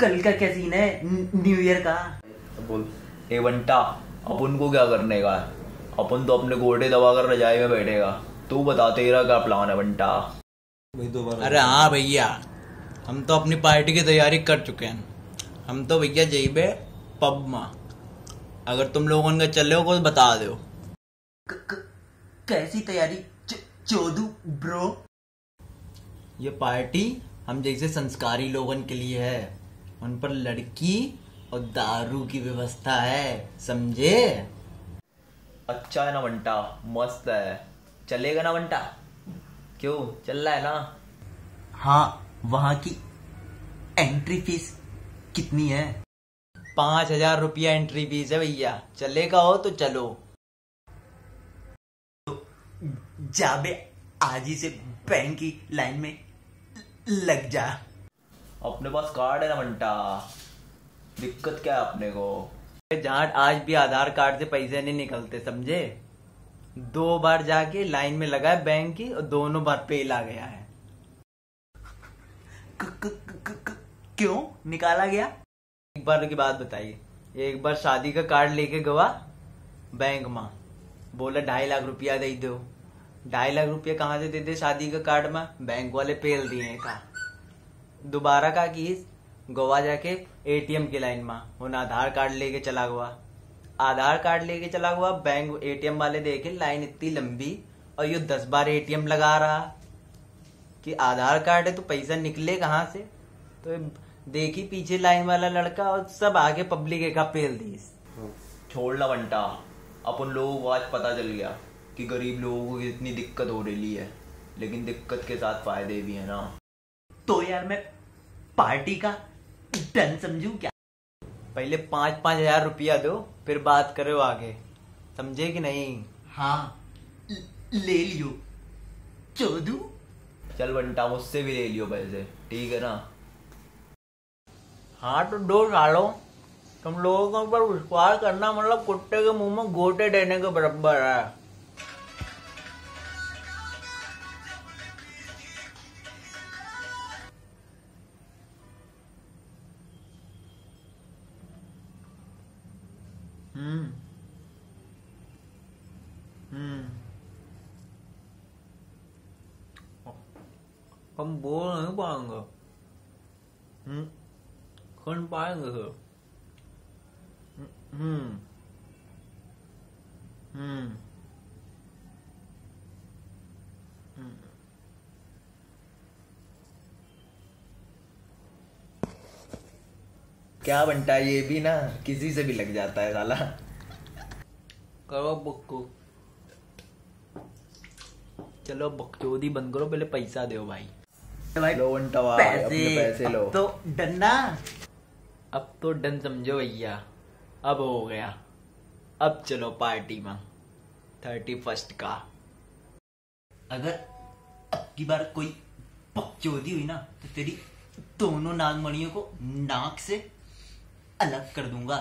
कल का क्या सीन है? न्यू ईयर का। बोल ए बंटा अपन को क्या करने का? है अपन तो अपने गोटे दबा कर रजाई में बैठेगा। तू बता तेरा क्या प्लान है बंटा भाई दोबारा अरे हाँ भैया हम तो अपनी पार्टी की तैयारी कर चुके हैं। हम तो भैया जेबे पब में। अगर तुम लोगों का चले हो तो बता दो। कैसी तैयारी? च- चोदू ब्रो। ये पार्टी हम जैसे संस्कारी लोगन के लिए है। उन पर लड़की और दारू की व्यवस्था है समझे? अच्छा है ना बंटा मस्त है। चलेगा ना बंटा क्यों? चल रहा है ना? हाँ वहाँ की एंट्री फ़ीस कितनी है? पाँच हज़ार रुपया एंट्री फ़ीस है भैया। चलेगा हो तो चलो। जाबे आज ही से बैंक की लाइन में लग जा। अपने पास कार्ड है ना बंटा। दिक्कत क्या है अपने को? जहाँ आज भी आधार कार्ड से पैसे नहीं निकलते समझे? दो बार जाके लाइन में लगा है बैंक की और दोनों बार पेल आ गया है। क- क- क- क- क्यों? निकाला गया? एक बार की बात बताइए। एक बार शादी का कार्ड लेके गवा बैंक में। बोला ढाई लाख रुपया दे दो। ढाई लाख रुपया कहाँ से दे दे शादी का कार्ड में? बैंक वाले पेल दिए का दोबारा का की गोवा जाके एटीएम की लाइन में, उन आधार कार्ड लेके चला गवा। आधार कार्ड लेके चला गवा, बैंक एटीएम वाले देखे लाइन इतनी लंबी और ये दस बार एटीएम लगा रहा कि आधार कार्ड है तो पैसा निकले कहाँ से? तो देखी पीछे लाइन वाला लड़का और सब आगे पब्लिक का पेल दी। छोड़ ना बंटा। अपन लोगों को आज पता चल गया कि गरीब लोगों को कितनी दिक्कत हो रही है। लेकिन दिक्कत के साथ फ़ायदे भी है ना। तो यार मैं पार्टी का डन समझू क्या? पहले पाँच पाँच हज़ार रुपया दो फिर बात करो आगे। समझे कि नहीं? हाँ ले लियो। चोदू? चल बंटा मुझसे भी ले लियो पैसे ठीक है ना? हाँ तो दो सालों। तुम लोगों के ऊपर विश्वास करना मतलब कुत्ते के मुँह में गोटे देने के बराबर है। 음. 음. 어. 그럼 뭐는 해보는 거? 음. 그건 빠른 거. 음. 음. 음. क्या बनता है ये भी ना? किसी से भी लग जाता है साला। करो बुक्कू चलो बकचोदी बंद करो पहले पैसा दो भाई। भाई लो पैसे अपने पैसे। लो। अब तो डंडा अब तो डन समझो भैया। अब हो गया। अब चलो पार्टी में थर्टी फ़र्स्ट का। अगर अब की बार कोई पकचोदी हुई ना तो तेरी दोनों नागमणियों को नाक से अलग कर दूँगा।